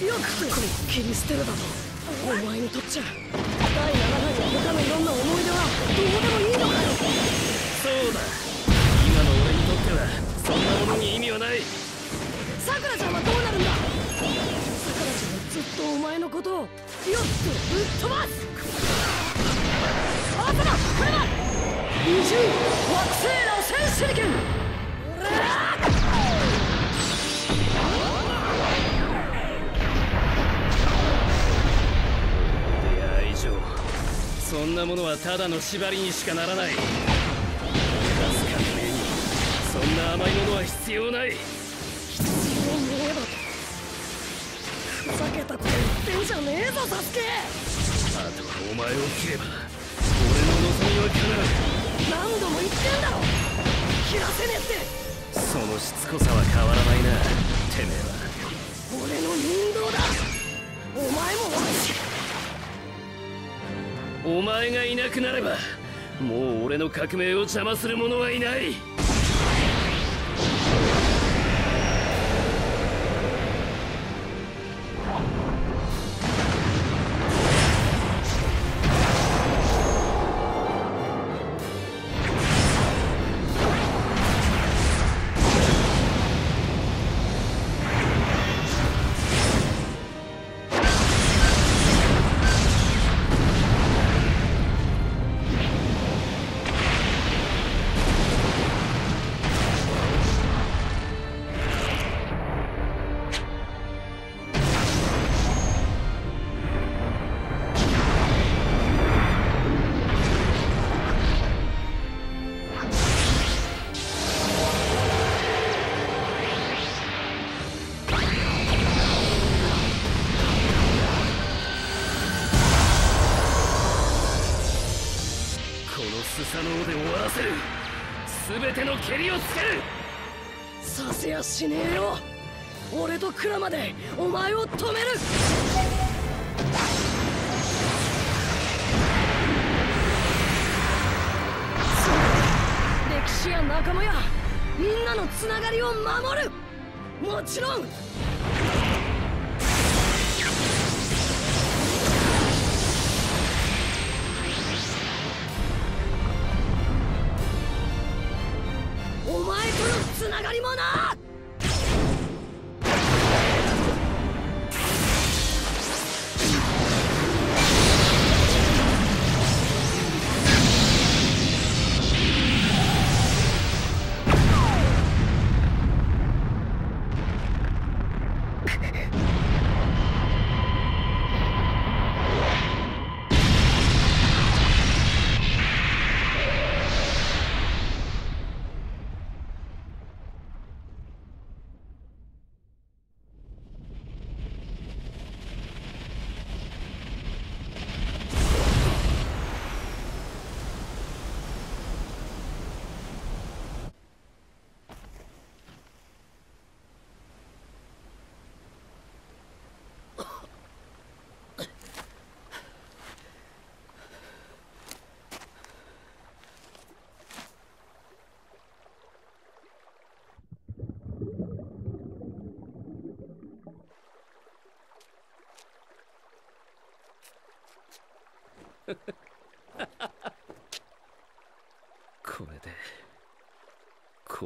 よくこっきり捨てるだ。とお前にとっちゃ第7弾や他のいろんな思い出はどうでもいいのかよそうだ今の俺にとってはそんなものに意味はないさくらちゃんはどうなるんだ？さくらちゃんはずっとお前のことをよっとぶっ飛ばすあ頭車二重惑星螺旋手裏剣そんなものはただの縛りにしかならない。出す革命にそんな甘いものは必要ない。必要ねえだとふざけたこと言ってんじゃねえぞサスケ。あとはお前を切れば俺の望みは叶何度も言ってんだろ。切らせねえって。うそのしつこさは変わらないなてめえは。俺の人道だ。お前もお前がいなくなればもう俺の革命を邪魔する者はいない。くらまでお前を止める。歴史や仲間やみんなのつながりを守る。もちろん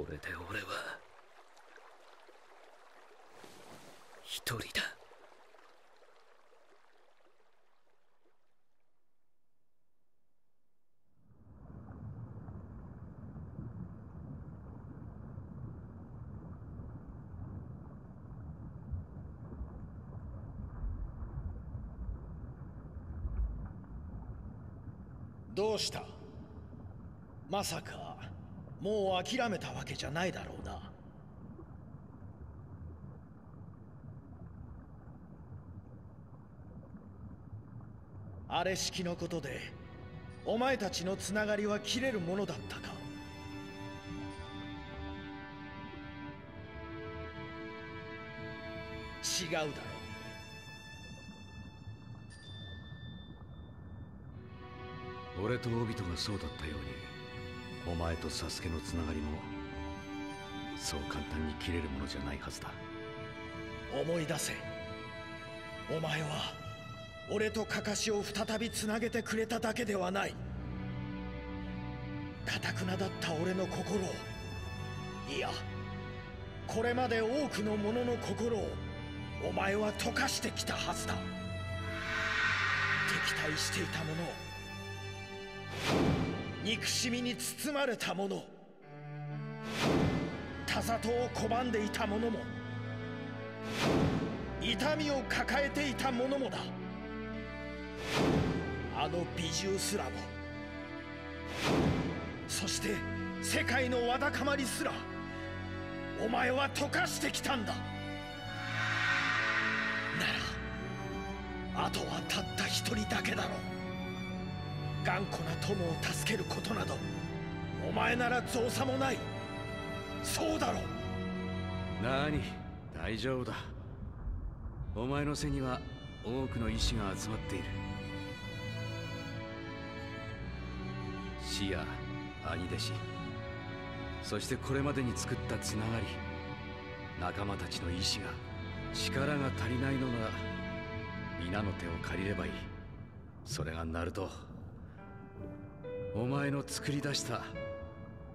これで俺は一人だ。どうした？まさか。もう諦めたわけじゃないだろうな。あれ式のことでお前たちのつながりは切れるものだったか。違うだろう。俺とオビトがそうだったように。お前とサスケのつながりもそう簡単に切れるものじゃないはずだ。思い出せ。お前は俺とカカシを再びつなげてくれただけではない。かたくなだった俺の心を。いやこれまで多くの者の心をお前は溶かしてきたはずだ。敵対していた者憎しみに包まれた者田里を拒んでいた者も。痛みを抱えていた者もだ。あの美獣すらも。そして世界のわだかまりすらお前は溶かしてきたんだ。ならあとはたった一人だけだろう。頑固な友を助けることなどお前なら造作もない。そうだろう。なに大丈夫だ。お前の背には多くの意志が集まっている。死や兄弟子そしてこれまでに作ったつながり仲間たちの意志が力が足りないのなら皆の手を借りればいい。それがナルトお前の作り出した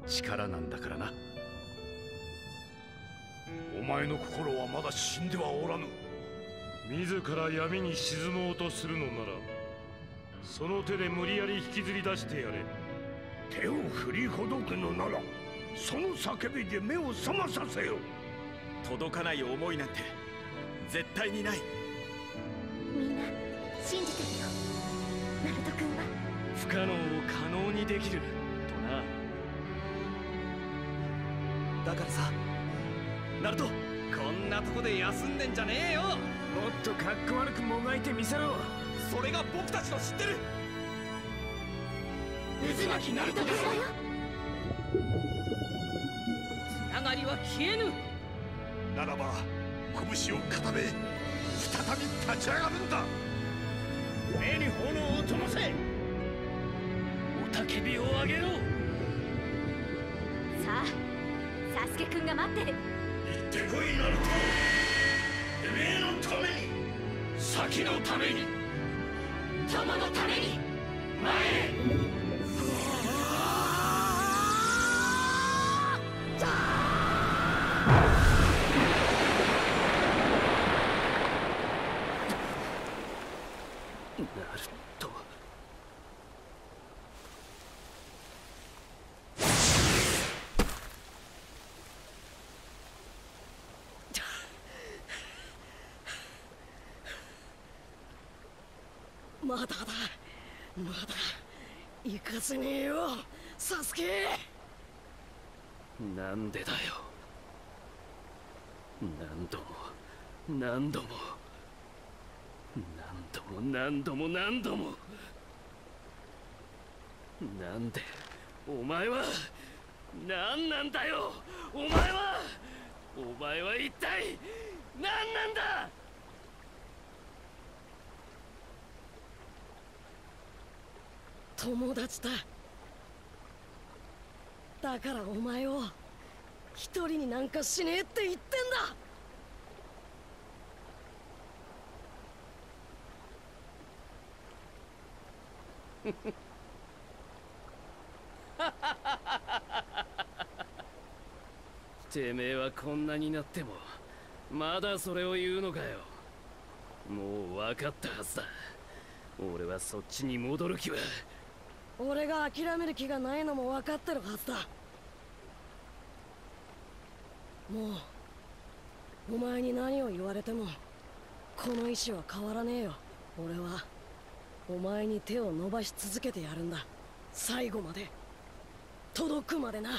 力なんだからな。お前の心はまだ死んではおらぬ。自ら闇に沈もうとするのならその手で無理やり引きずり出してやれ。手を振りほどくのならその叫びで目を覚まさせよ。届かない思いなんて絶対にない。みんな信じてるよ。ナルト君は。不可能を可能にできるとな。だからさナルトこんなとこで休んでんじゃねえよ。もっとかっこ悪くもがいてみせろ。それが僕たちの知ってる。渦巻きナルトだそうよつながりは消えぬ。ならば拳を固め再び立ち上がるんだ。目に炎を灯せおたけびを上げろ。さあサスケくんが待ってる。行ってこいナルト。てめえのために先のために友のために前へまだだ。まだ行かせねえよ。サスケ。なんでだよ。何度も何度も。何度も何度も何度も。なんでお前は何なんだよ。お前はお前は一体何なんだ。友達だ。だからお前を一人になんかしねえって言ってんだ。てめえはこんなになってもまだそれを言うのかよ。もう分かったはずだ。俺はそっちに戻る気は。俺が諦める気がないのも分かってるはずだ。もうお前に何を言われてもこの意志は変わらねえよ。俺はお前に手を伸ばし続けてやるんだ。最後まで。届くまでな。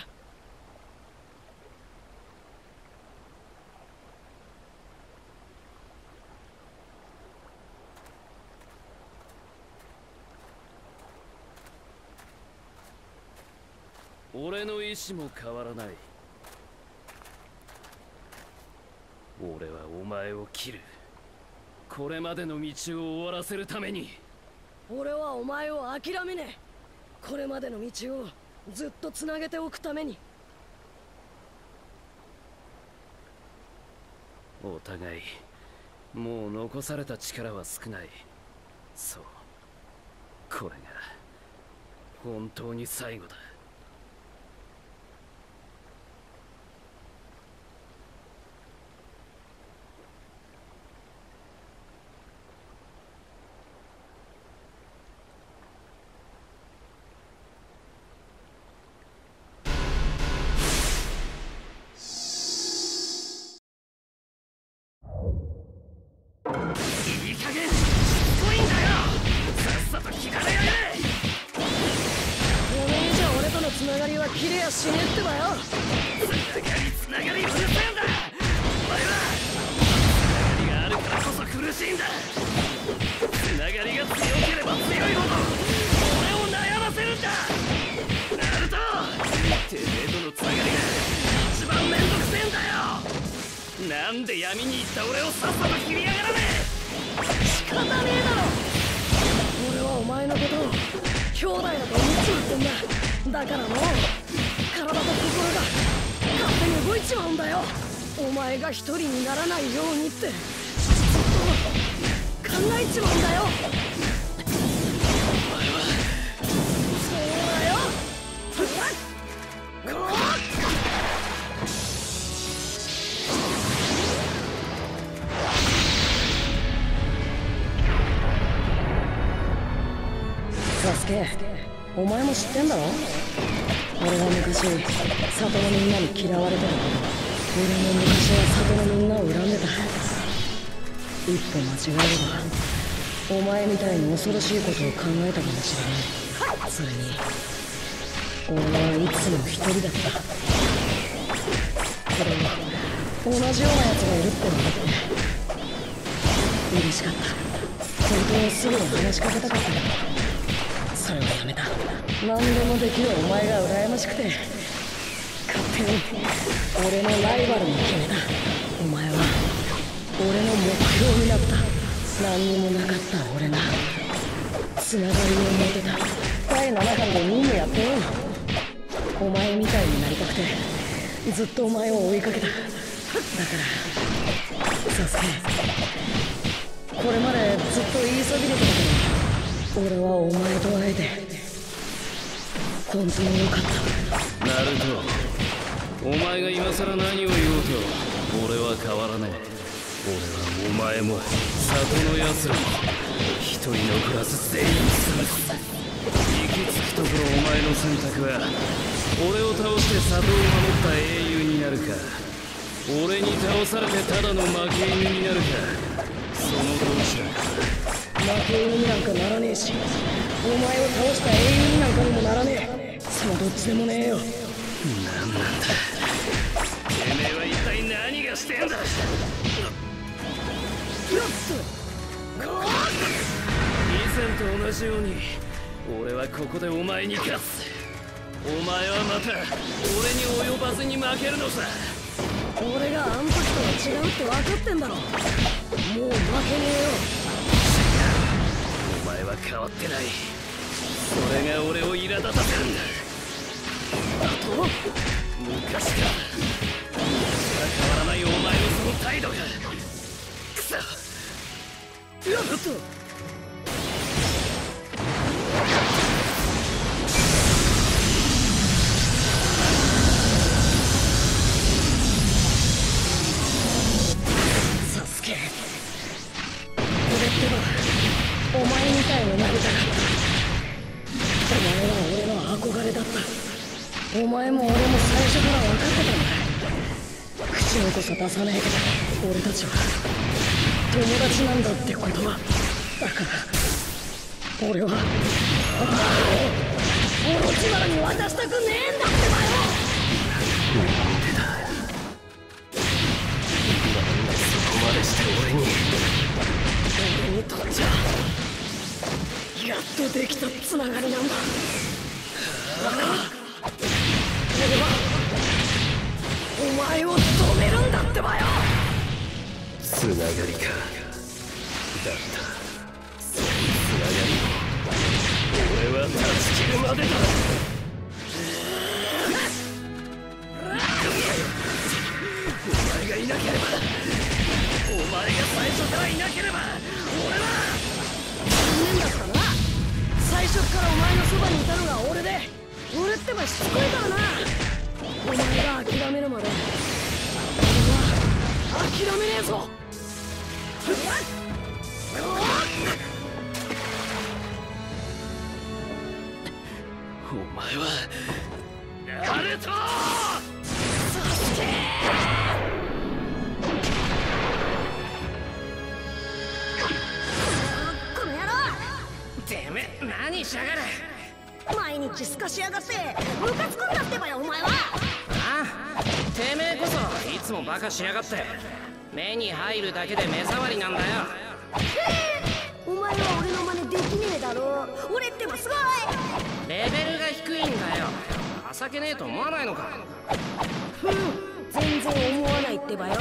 俺の意志も変わらない。俺はお前を切る。これまでの道を終わらせるために。俺はお前を諦めねえ。これまでの道をずっとつなげておくために。お互いもう残された力は少ない。そう。これが本当に最後だなんで闇に行った俺をさっさと切りやがらね仕方ねえだろ！俺はお前のことを兄弟だと思っちまってんだ。だからもう体と心が勝手に動いちまうんだよ。お前が一人にならないようにってずっと考えちまうんだよ。サスケお前も知ってんだろ？俺は昔里のみんなに嫌われてる俺も昔は里のみんなを恨んでた。一歩間違えればお前みたいに恐ろしいことを考えたかもしれない。それに俺はいつも一人だった。けど同じような奴がいるってのがあって嬉しかった。本当にすぐに話しかけたかっためた。何でもできるお前が羨ましくて。勝手に俺のライバルに決めた。お前は俺の目標になった。何にもなかった俺がつながりを持てた。第7巻で任務やってよお前みたいになりたくて。ずっとお前を追いかけた。だからサスケ。これまでずっと言いそびれてたけど俺はお前と会えて本当によかったナルトお前が今さら何を言おうと俺は変わらねえ。俺はお前も里の奴。らも一人残らず全員潰す行き着くところお前の選択は俺を倒して里を守った英雄になるか。俺に倒されてただの負け犬になるか。そのどちらか。負け犬になんかならねえしお前を倒した英雄になんかにもならねえそのどっちでもねえよ何なんだ。てめえは一体何がしてんだ以前と同じように俺はここでお前に勝つお前はまた俺に及ばずに負けるのさ。俺があん時とは違うって分かってんだろ。もう負けねえよ。変わってない。それが俺を苛立たせるんだ。あと昔から。昔から変わらないお前のその態度が。くそ。やっとサスケ。俺ってばおお前みたいになりたかったお前は俺の憧れだったお前も俺も最初から分かってたんだ口をこそ出さねえけど俺たちは友達なんだってことはだから俺はお前をオロチマルに渡したくねえんだってばよ何でだそこまでして俺に。俺にとっちゃやっとできたつながりなんだ。俺はお前を止めるんだってばよ。つながりか。だった。そのつながり。を俺は断ち切るまでだ。からお前のそばにいたのが俺で俺ってばしつこいからな。お前が諦めるまで俺は諦めねえぞ。お前はナルト！こ何しやがる。毎日すかしやがって。ムカつくんだってばよお前は。あてめえこそいつもバカしやがって。目に入るだけで目障りなんだよ。お前は俺の真似できねえだろ。俺ってばすごい。レベルが低いんだよ。情けねえと思わないのか。全然思わないってばよ。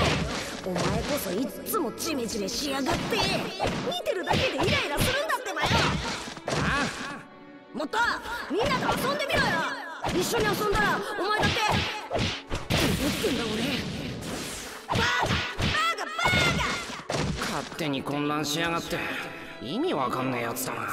お前こそいっつもジメジメしやがって。見てるだけでイライラするんだってばよ。あもっとみんなと遊んでみろよ。一緒に遊んだらお前だってどうすんだ俺。バーカバーカバーカ。勝手に混乱しやがって。意味わかんねえやつだな。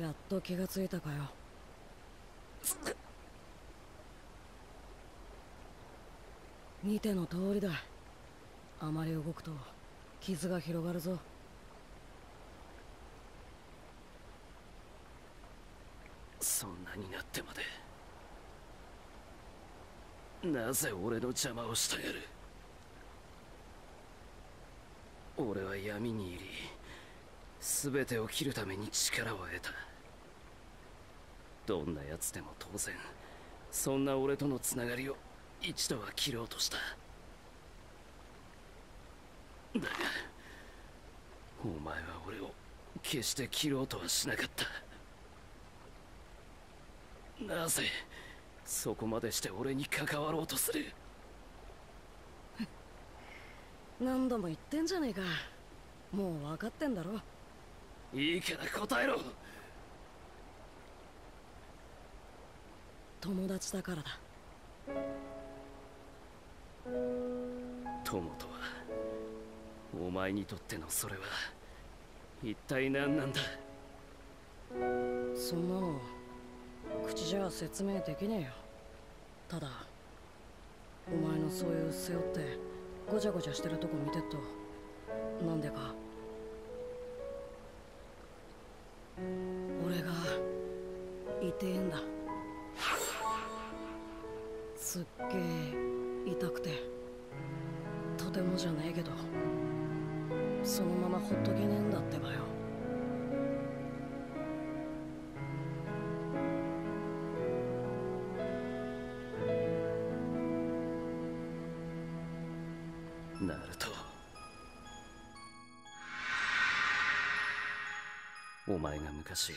やっと気がついたかよ。見ての通りだ。あまり動くと傷が広がるぞ。なぜ俺の邪魔をしたやる？俺は闇に入り全てを切るために力を得た。どんな奴でも当然そんな俺とのつながりを一度は切ろうとした。だがお前は俺を決して切ろうとはしなかった。なぜそこまでして俺に関わろうとする。何度も言ってんじゃねえか。もう分かってんだろ。いいから答えろ。友達だからだ。友とはお前にとってのそれは一体何なんだ？そんなの口じゃ説明できねえよ。ただお前のそういう背負ってごちゃごちゃしてるとこ見てっとなんでか。俺が痛えんだ。すっげえ痛くてとてもじゃねえけどそのままほっとけねえんだってばよ。昔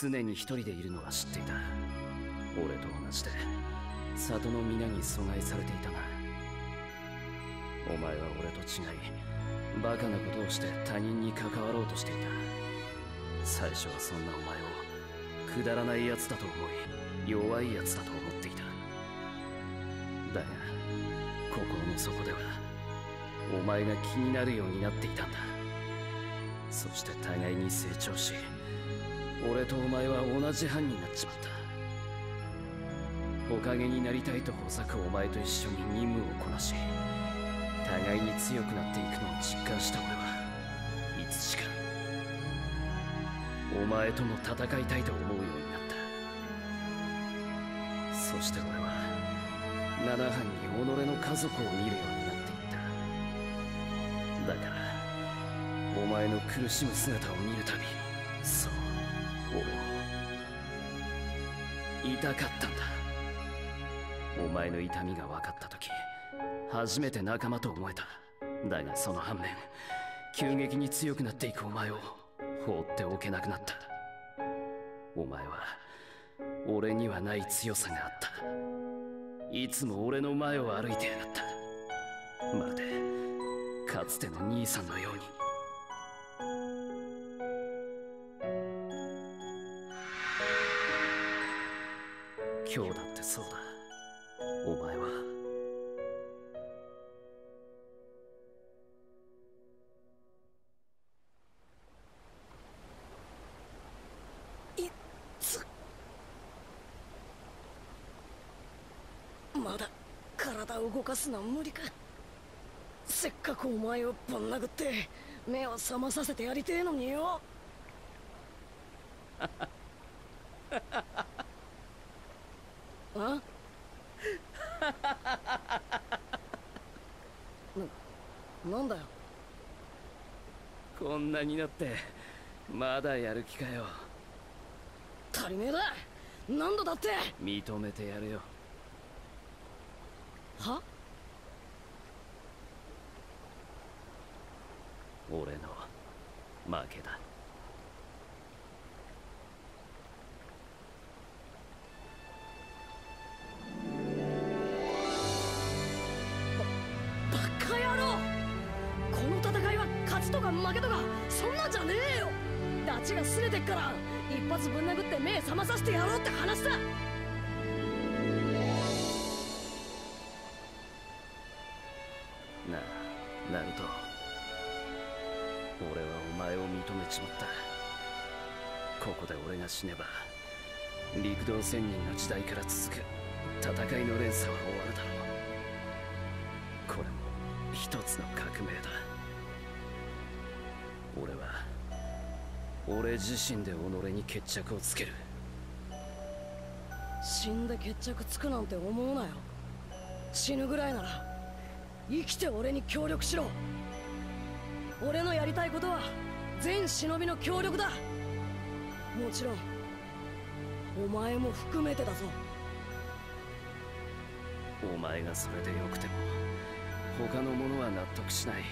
常に一人でいるのは知っていた。俺と同じで里の皆に阻害されていたなお前は俺と違いバカなことをして他人に関わろうとしていた。最初はそんなお前をくだらない奴だと思い弱い奴だと思っていた。だが心の底ではお前が気になるようになっていたんだ。そして互いに成長し俺とお前は同じ班になっちまった。おかげになりたいとほざくお前と一緒に任務をこなし互いに強くなっていくのを実感した俺はいつしかお前とも戦いたいと思うようになった。そして俺は七班に己の家族を見るように前の苦しむ姿を見るたびそう俺も痛かったんだ。お前の痛みが分かった時初めて仲間と思えた。だがその反面急激に強くなっていくお前を放っておけなくなった。お前は俺にはない強さがあった。いつも俺の前を歩いてやがった。まるでかつての兄さんのように。今日だってそうだ。お前は。まだ体を動かすのは無理か。せっかくお前をぶん殴って目を覚まさせてやりてえのによ。ハハハハあ？な、なんだよ？こんなになってまだやる気かよ。足りねえだ。何度だって？認めてやるよ。は？俺の負けだ目覚まさせてやろうって話だ。なあナルト。俺はお前を認めちまった。ここで俺が死ねば陸道仙人の時代から続く戦いの連鎖は終わるだろう。俺自身で己に決着をつける。死んで決着つくなんて思うなよ。死ぬぐらいなら生きて俺に協力しろ。俺のやりたいことは全忍びの協力だ。もちろんお前も含めてだぞ。お前がそれでよくても他の者は納得しない。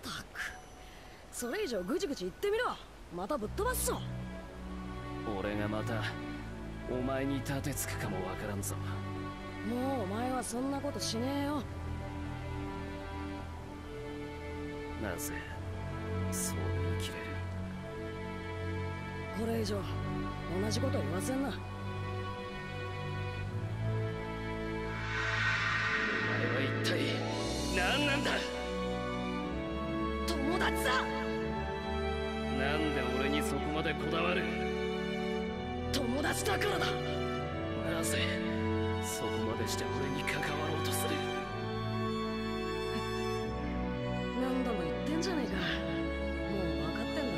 たく。それ以上ぐちぐち言ってみろまたぶっ飛ばすぞ。俺がまたお前に立てつくかもわからんぞ。もうお前はそんなことしねえよ。なぜそう言い切れる？これ以上同じこと言わせんな達だからだ。なぜそこまでして俺に関わろうとする？何度も言ってんじゃねえか。もう分かってんだ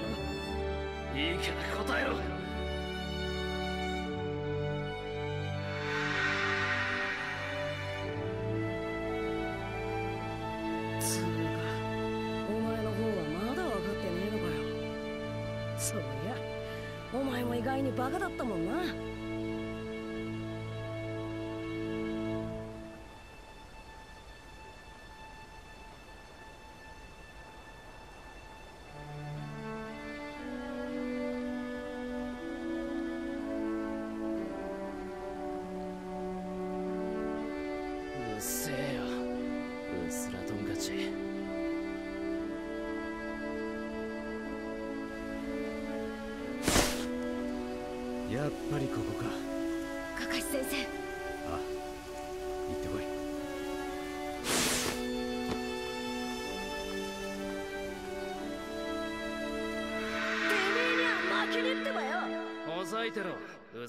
ろ。いいから答えろ。つうかお前の方はまだ分かってねえのかよ。そうお前も意外にバカだったもんな。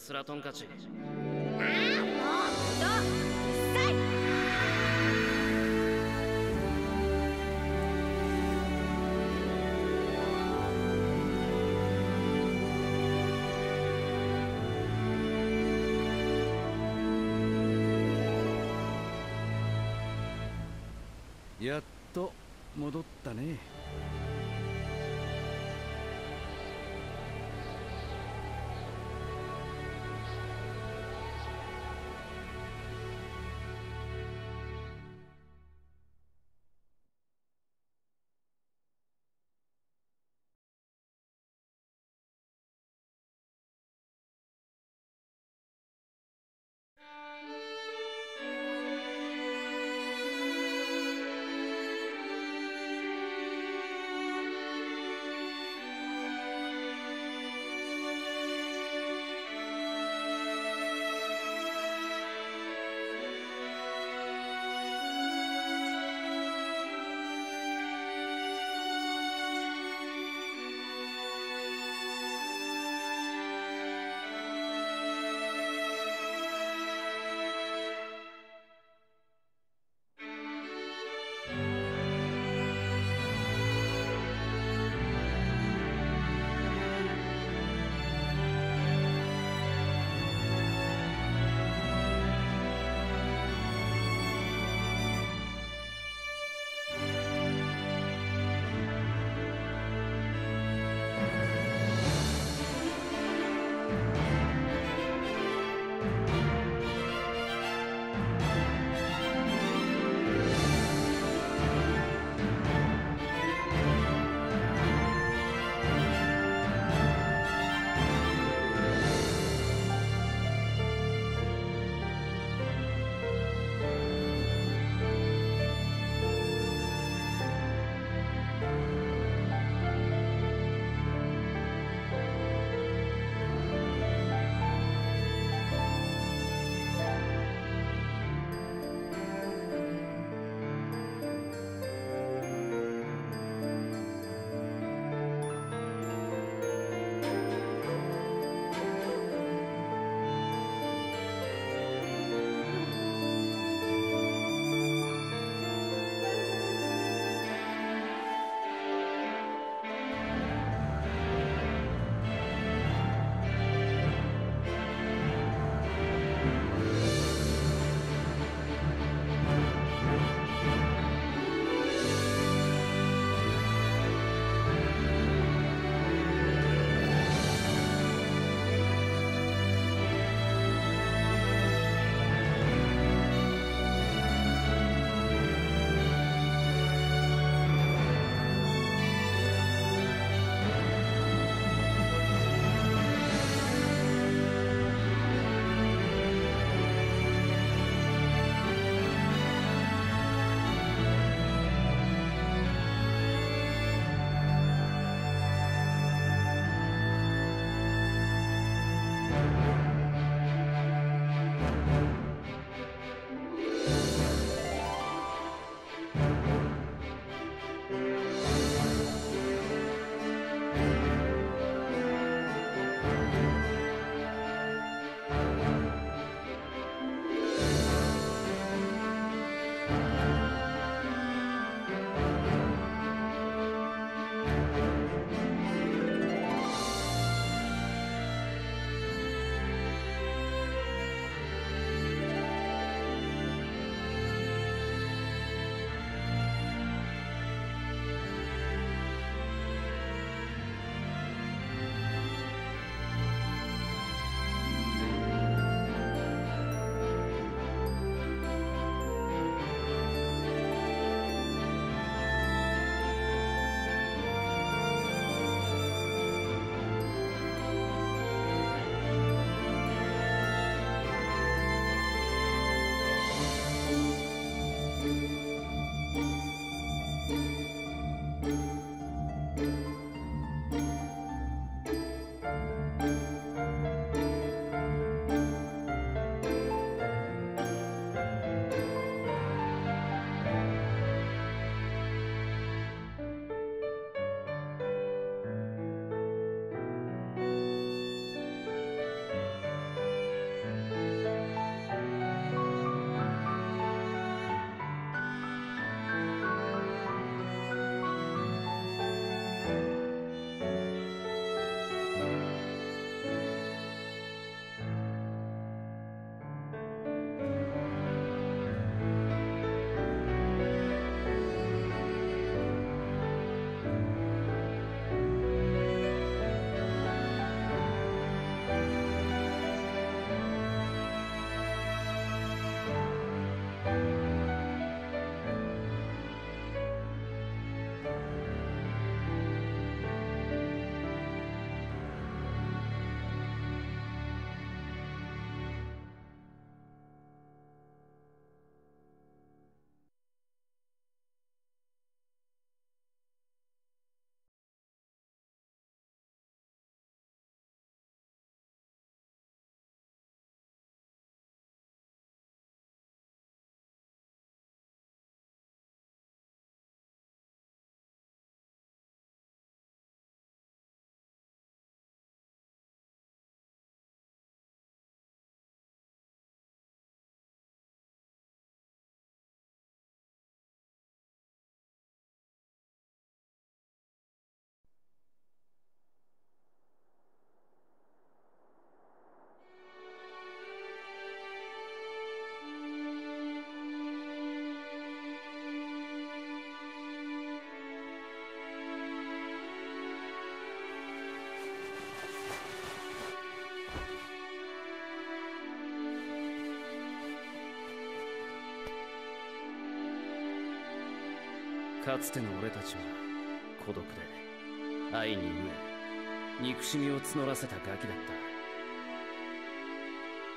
うすらトンカチやっと戻ったね。かつての俺たちは孤独で愛に飢え憎しみを募らせたガキだっ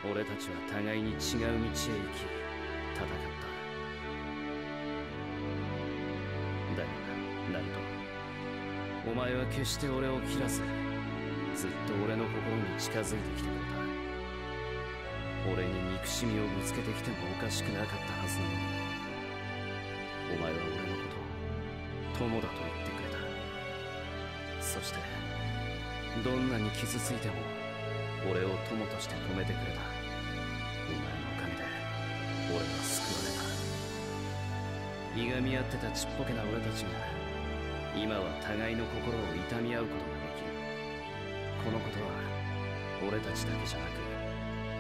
た。俺たちは互いに違う道へ行き戦った。だがナルトお前は決して俺を切らずずっと俺の心に近づいてきてくれた。俺に憎しみをぶつけてきてもおかしくなかったはずなのにお前は俺のこと友だと言ってくれた。そしてどんなに傷ついても俺を友として止めてくれた。お前のおかげで俺は救われた。いがみ合ってたちっぽけな俺たちが今は互いの心を痛み合うことができる。このことは俺たちだけじゃなく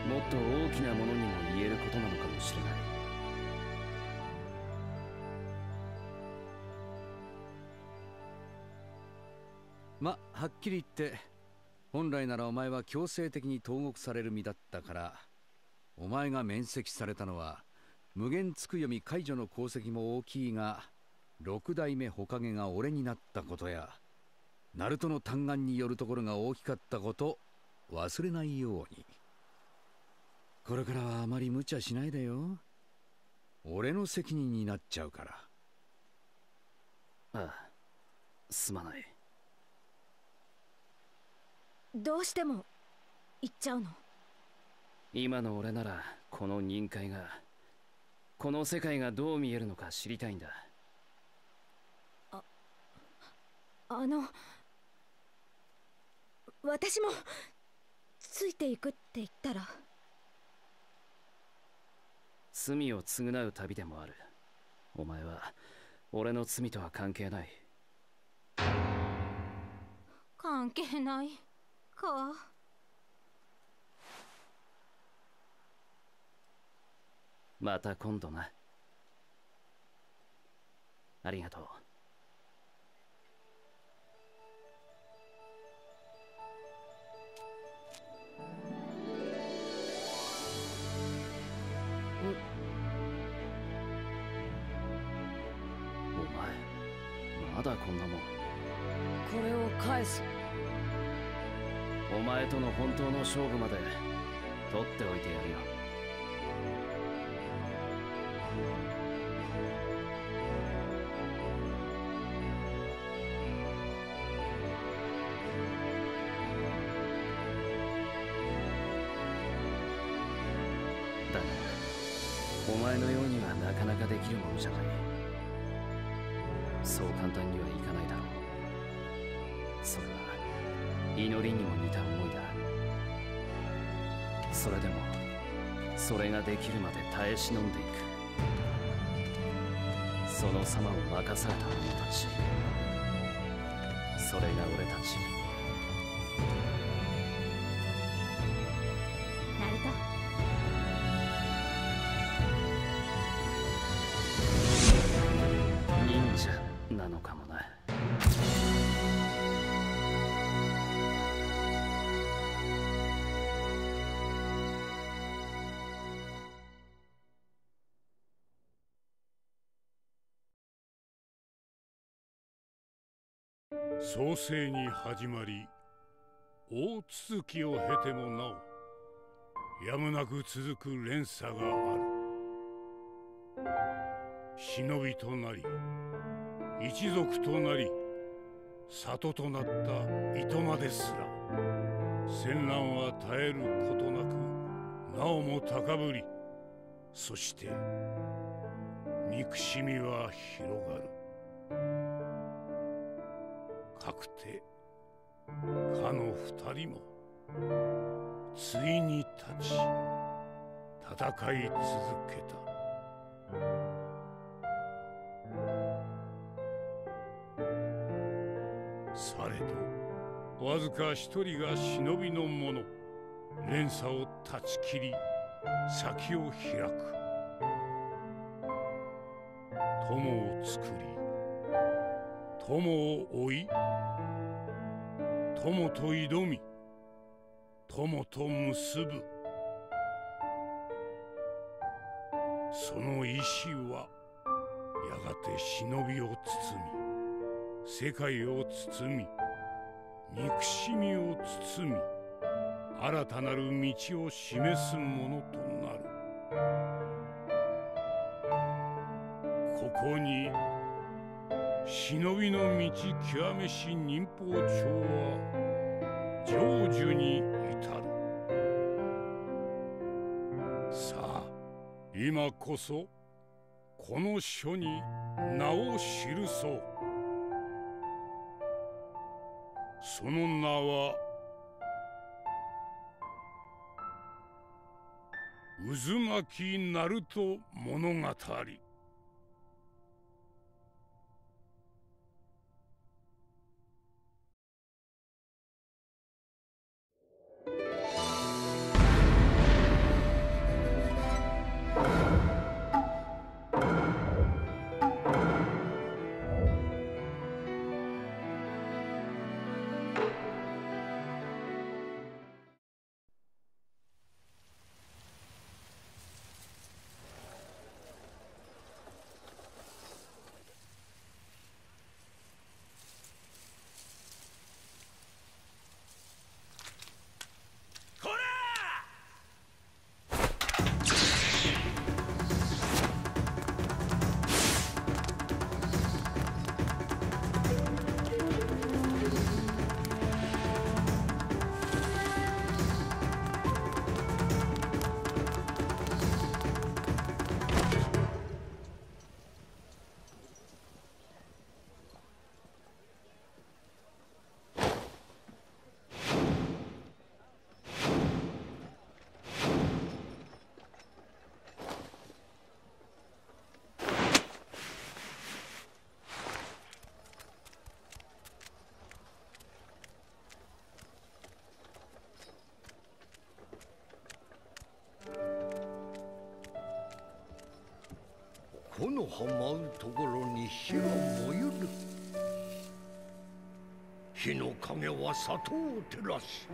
もっと大きなものにも言えることなのかもしれない。はっきり言って本来ならお前は強制的に投獄される身だったからお前が免責されたのは無限つくよみ解除の功績も大きいが六代目火影が俺になったことやナルトの嘆願によるところが大きかったこと忘れないように。これからはあまり無茶しないでよ。俺の責任になっちゃうから。ああすまない。どうしても行っちゃうの。今の俺ならこの任界がこの世界がどう見えるのか知りたいんだ。あの私もついていくって言ったら。罪を償う旅でもある。お前は俺の罪とは関係ない。関係ないかまた今度な。ありがとう。前との本当の勝負まで取っておいてやるよ。だがお前のようにはなかなかできるものじゃない。そう簡単にはいかないだろう。それは祈りにも似た思いだ。それでもそれができるまで耐え忍んでいく。その様を任された者たち。それが俺たち。創世に始まり大続きを経てもなおやむなく続く連鎖がある。忍びとなり一族となり里となった糸まですら戦乱は絶えることなくなおも高ぶりそして憎しみは広がる。かくてかの二人もついに立ち戦い続けた。されどわずか一人が忍びの者連鎖を断ち切り先を開く。友を作り友を追い友と挑み友と結ぶ。その意志はやがて忍びを包み世界を包み憎しみを包み新たなる道を示すものとなる。ここに忍びの道極めし忍法帳は成就に至る。さあ今こそこの書に名を記そう。その名は渦巻きナルト物語。木の葉舞うところに火は燃ゆる火の影は里を照らす